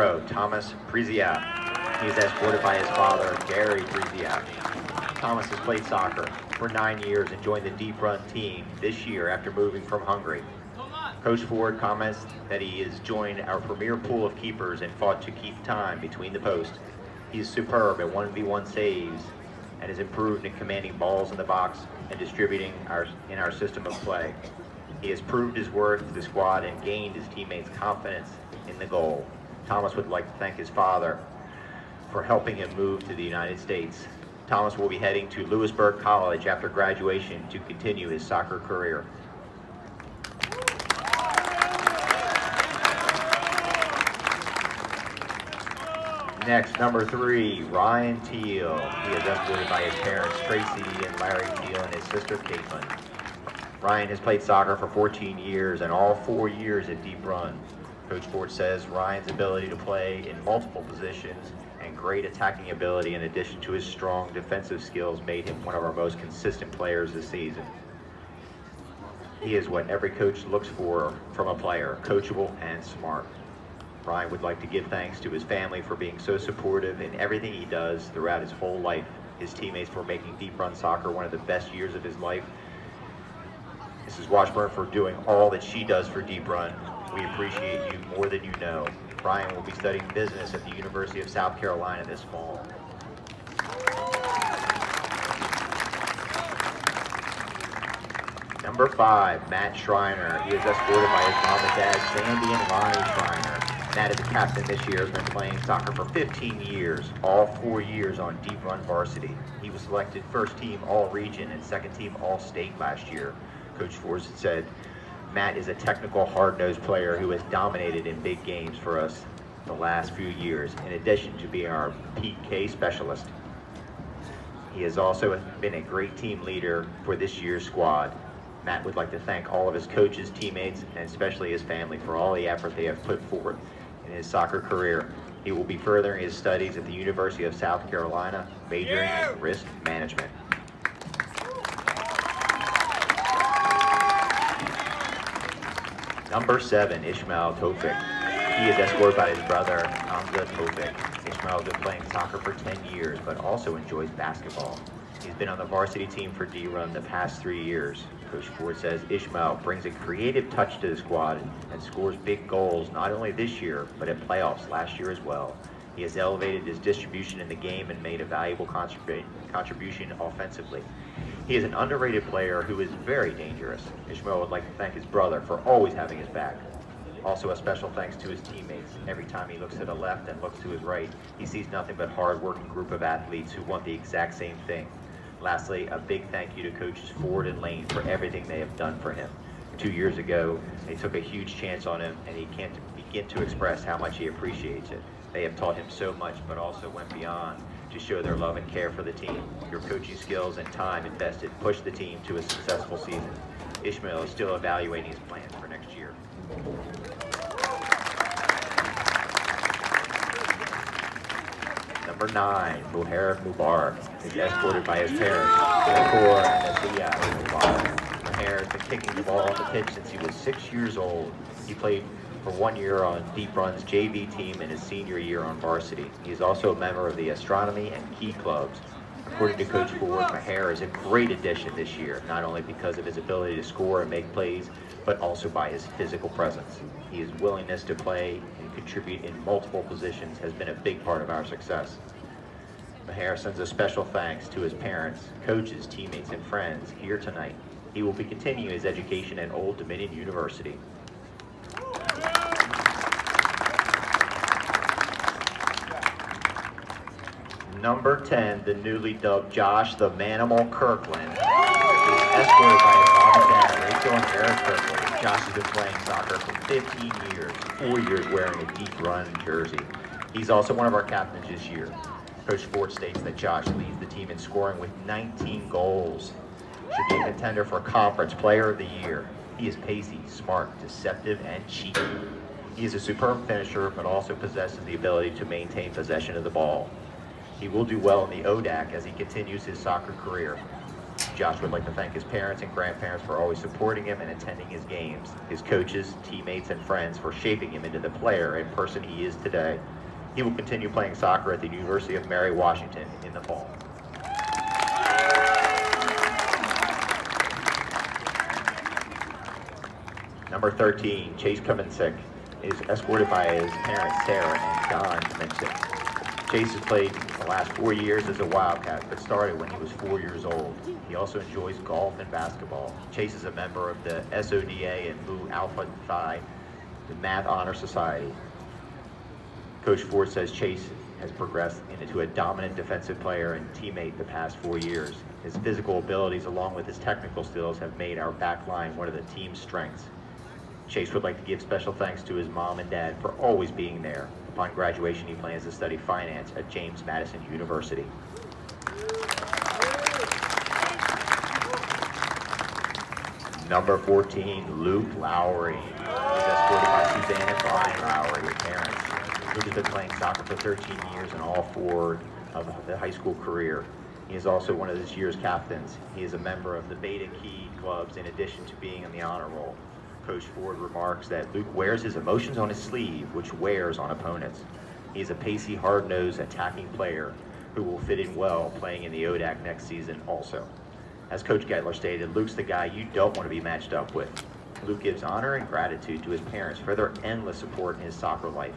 Pro, Thomas Priziak. He is escorted by his father, Gary Priziak. Thomas has played soccer for nine years and joined the Deep Run team this year after moving from Hungary. Coach Ford comments that he has joined our premier pool of keepers and fought to keep time between the posts. He is superb at 1v1 saves and has improved in commanding balls in the box and distributing our, in our system of play. He has proved his worth to the squad and gained his teammates' confidence in the goal. Thomas would like to thank his father for helping him move to the United States. Thomas will be heading to Lynchburg College after graduation to continue his soccer career. Next, number three, Ryan Teal. He is escorted by his parents, Tracy and Larry Teal, and his sister, Caitlin. Ryan has played soccer for 14 years and all four years at Deep Run. Coach Ford says Ryan's ability to play in multiple positions and great attacking ability in addition to his strong defensive skills made him one of our most consistent players this season. He is what every coach looks for from a player, coachable and smart. Ryan would like to give thanks to his family for being so supportive in everything he does throughout his whole life. His teammates for making Deep Run Soccer one of the best years of his life. Mrs. Washburn for doing all that she does for Deep Run. We appreciate you more than you know. Brian will be studying business at the University of South Carolina this fall. Number five, Matt Schreiner. He is escorted by his mom and dad, Sandy and Ronnie Schreiner. Matt is a captain this year, has been playing soccer for 15 years, all four years on Deep Run varsity. He was selected first team all-region and second team all-state last year. Coach Ford said, Matt is a technical, hard-nosed player who has dominated in big games for us the last few years, in addition to being our PK specialist. He has also been a great team leader for this year's squad. Matt would like to thank all of his coaches, teammates, and especially his family for all the effort they have put forth in his soccer career. He will be furthering his studies at the University of South Carolina, majoring yeah. in risk management. Number seven, Ishmael Tofik. He is escorted by his brother, Hamza Tofik. Ishmael has been playing soccer for 10 years, but also enjoys basketball. He's been on the varsity team for D-Run the past three years. Coach Ford says Ishmael brings a creative touch to the squad and scores big goals not only this year, but at playoffs last year as well. He has elevated his distribution in the game and made a valuable contribution offensively. He is an underrated player who is very dangerous. Ishmael would like to thank his brother for always having his back. Also a special thanks to his teammates. Every time he looks to the left and looks to his right, he sees nothing but hard-working group of athletes who want the exact same thing. Lastly, a big thank you to coaches Ford and Lane for everything they have done for him. Two years ago, they took a huge chance on him, and he can't begin to express how much he appreciates it. They have taught him so much, but also went beyond to show their love and care for the team. Your coaching skills and time invested pushed the team to a successful season. Ishmael is still evaluating his plans for next year. Number nine, Muharref Mubarak is escorted by his parents, Singapore and Mubarak. Has been kicking the ball on the pitch since he was six years old. He played for one year on Deep Run's JV team and his senior year on varsity. He is also a member of the astronomy and key clubs. According to Coach Ford, Maher is a great addition this year, not only because of his ability to score and make plays, but also by his physical presence. His willingness to play and contribute in multiple positions has been a big part of our success. Maher sends a special thanks to his parents, coaches, teammates, and friends here tonight. He will be continuing his education at Old Dominion University. Number 10, the newly dubbed Josh the Manimal Kirkland, is escorted by his mom and dad, Rachel and Eric Kirkland. Josh has been playing soccer for 15 years, four years wearing a deep run jersey. He's also one of our captains this year. Coach Ford states that Josh leads the team in scoring with 19 goals. Should be a contender for Conference Player of the Year. He is pacey, smart, deceptive, and cheeky. He is a superb finisher, but also possesses the ability to maintain possession of the ball. He will do well in the ODAC as he continues his soccer career. Josh would like to thank his parents and grandparents for always supporting him and attending his games, his coaches, teammates, and friends for shaping him into the player and person he is today. He will continue playing soccer at the University of Mary Washington in the fall. Number 13, Chase Kaminsik, is escorted by his parents, Sarah and Don Kaminsik. Chase has played the last four years as a Wildcat, but started when he was four years old. He also enjoys golf and basketball. Chase is a member of the SODA and Mu Alpha Phi, the Math Honor Society. Coach Ford says Chase has progressed into a dominant defensive player and teammate the past four years. His physical abilities along with his technical skills have made our back line one of the team's strengths. Chase would like to give special thanks to his mom and dad for always being there. Upon graduation, he plans to study finance at James Madison University. Number 14, Luke Lowry. He's escorted by Suzanne and Brian Lowry, his parents. Luke has been playing soccer for 13 years in all four of the high school career. He is also one of this year's captains. He is a member of the Beta Key clubs in addition to being on the honor roll. Coach Ford remarks that Luke wears his emotions on his sleeve, which wears on opponents. He is a pacey, hard-nosed, attacking player who will fit in well playing in the ODAC next season also. As Coach Getler stated, Luke's the guy you don't want to be matched up with. Luke gives honor and gratitude to his parents for their endless support in his soccer life.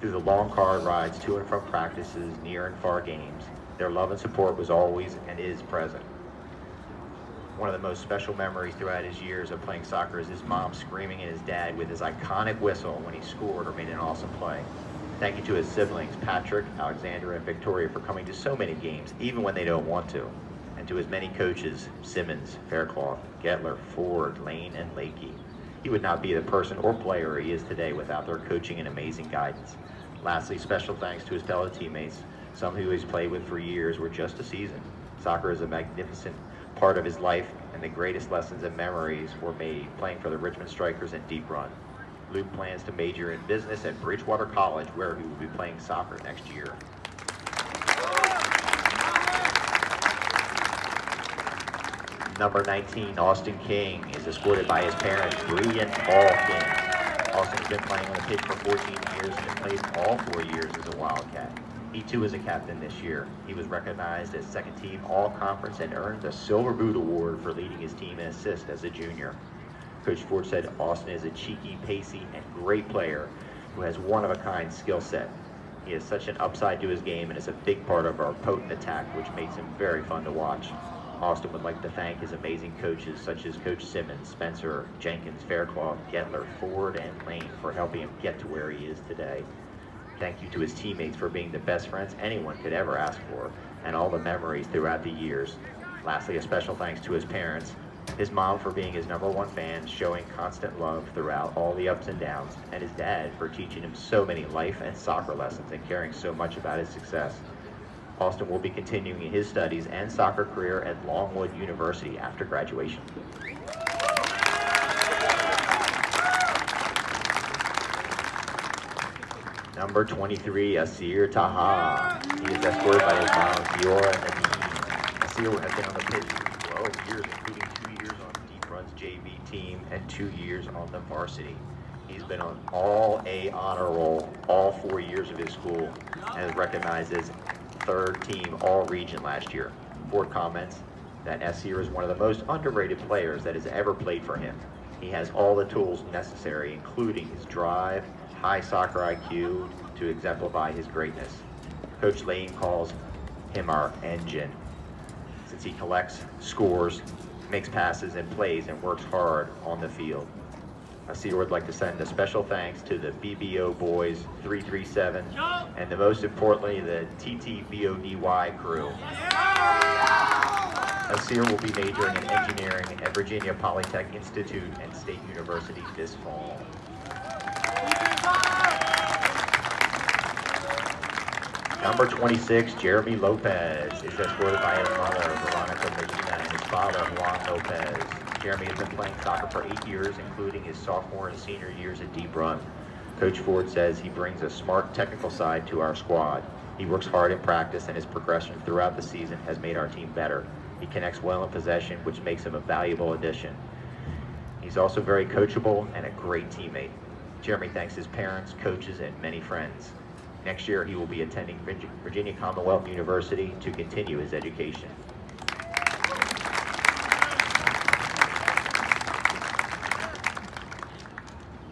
Through the long car rides to and from practices, near and far games, their love and support was always and is present. One of the most special memories throughout his years of playing soccer is his mom screaming at his dad with his iconic whistle when he scored or made an awesome play. Thank you to his siblings, Patrick, Alexander, and Victoria for coming to so many games, even when they don't want to. And to his many coaches, Simmons, Faircloth, Getler, Ford, Lane, and Lakey. He would not be the person or player he is today without their coaching and amazing guidance. Lastly, special thanks to his fellow teammates, some who he's played with for years or just a season. Soccer is a magnificent part of his life, and the greatest lessons and memories were made playing for the Richmond Strikers in Deep Run. Luke plans to major in business at Bridgewater College, where he will be playing soccer next year. Number 19, Austin King, is escorted by his parents, and Paul King. Austin has been playing on the pitch for 14 years and has played all four years as a Wildcat. He too is a captain this year. He was recognized as second team all conference and earned the Silver Boot Award for leading his team in assist as a junior. Coach Ford said Austin is a cheeky, pacey, and great player who has one of a kind skill set. He has such an upside to his game and is a big part of our potent attack, which makes him very fun to watch. Austin would like to thank his amazing coaches such as Coach Simmons, Spencer, Jenkins, Faircloth, Getler, Ford, and Lane for helping him get to where he is today. Thank you to his teammates for being the best friends anyone could ever ask for, and all the memories throughout the years. Lastly, a special thanks to his parents, his mom for being his number one fan, showing constant love throughout all the ups and downs, and his dad for teaching him so many life and soccer lessons and caring so much about his success. Austin will be continuing his studies and soccer career at Longwood University after graduation. Number 23, Asir Taha. He is escorted by his mom, Fiora Nadim. Asir has been on the pitch for 12 years, including two years on Deep Run's JV team and two years on the varsity. He's been on all A honor roll all four years of his school and is recognized as third team all region last year. Ford comments that Asir is one of the most underrated players that has ever played for him. He has all the tools necessary, including his drive, high soccer IQ to exemplify his greatness. Coach Lane calls him our engine since he collects, scores, makes passes, and plays and works hard on the field. Asir would like to send a special thanks to the BBO Boys 337 and the most importantly the TTBODY crew. Asir will be majoring in engineering at Virginia Polytech Institute and State University this fall. Number 26, Jeremy Lopez, is escorted by his mother, Veronica Medina, and his father, Juan Lopez. Jeremy has been playing soccer for eight years, including his sophomore and senior years at Deep Run. Coach Ford says he brings a smart technical side to our squad. He works hard in practice and his progression throughout the season has made our team better. He connects well in possession, which makes him a valuable addition. He's also very coachable and a great teammate. Jeremy thanks his parents, coaches, and many friends. Next year, he will be attending Virginia Commonwealth University to continue his education.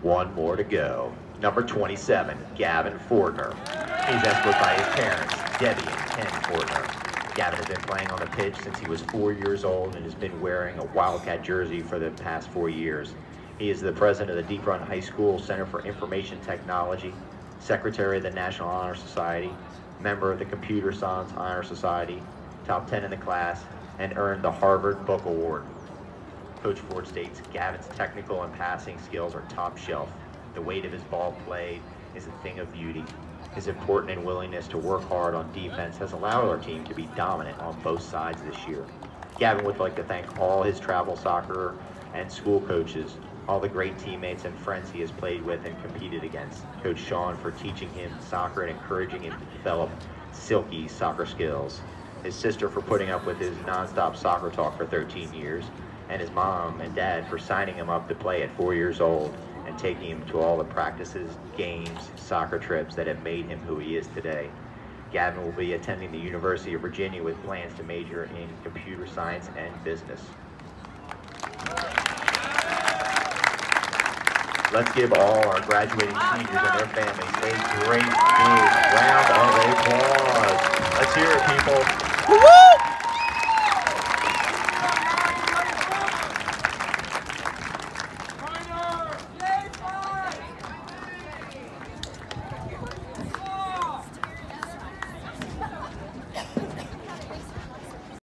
One more to go. Number 27, Gavin Fortner. He's escorted by his parents, Debbie and Ken Fortner. Gavin has been playing on the pitch since he was four years old and has been wearing a Wildcat jersey for the past four years. He is the president of the Deep Run High School Center for Information Technology, secretary of the National Honor Society, member of the Computer Science Honor Society, top 10 in the class, and earned the Harvard Book Award. Coach Ford states Gavin's technical and passing skills are top shelf. The weight of his ball played is a thing of beauty. His important and willingness to work hard on defense has allowed our team to be dominant on both sides this year. Gavin would like to thank all his travel soccer and school coaches, all the great teammates and friends he has played with and competed against. Coach Sean for teaching him soccer and encouraging him to develop silky soccer skills. His sister for putting up with his nonstop soccer talk for 13 years. And his mom and dad for signing him up to play at four years old and taking him to all the practices, games, soccer trips that have made him who he is today. Gavin will be attending the University of Virginia with plans to major in computer science and business. Let's give all our graduating seniors and their families a great big round of applause. Let's hear it, people.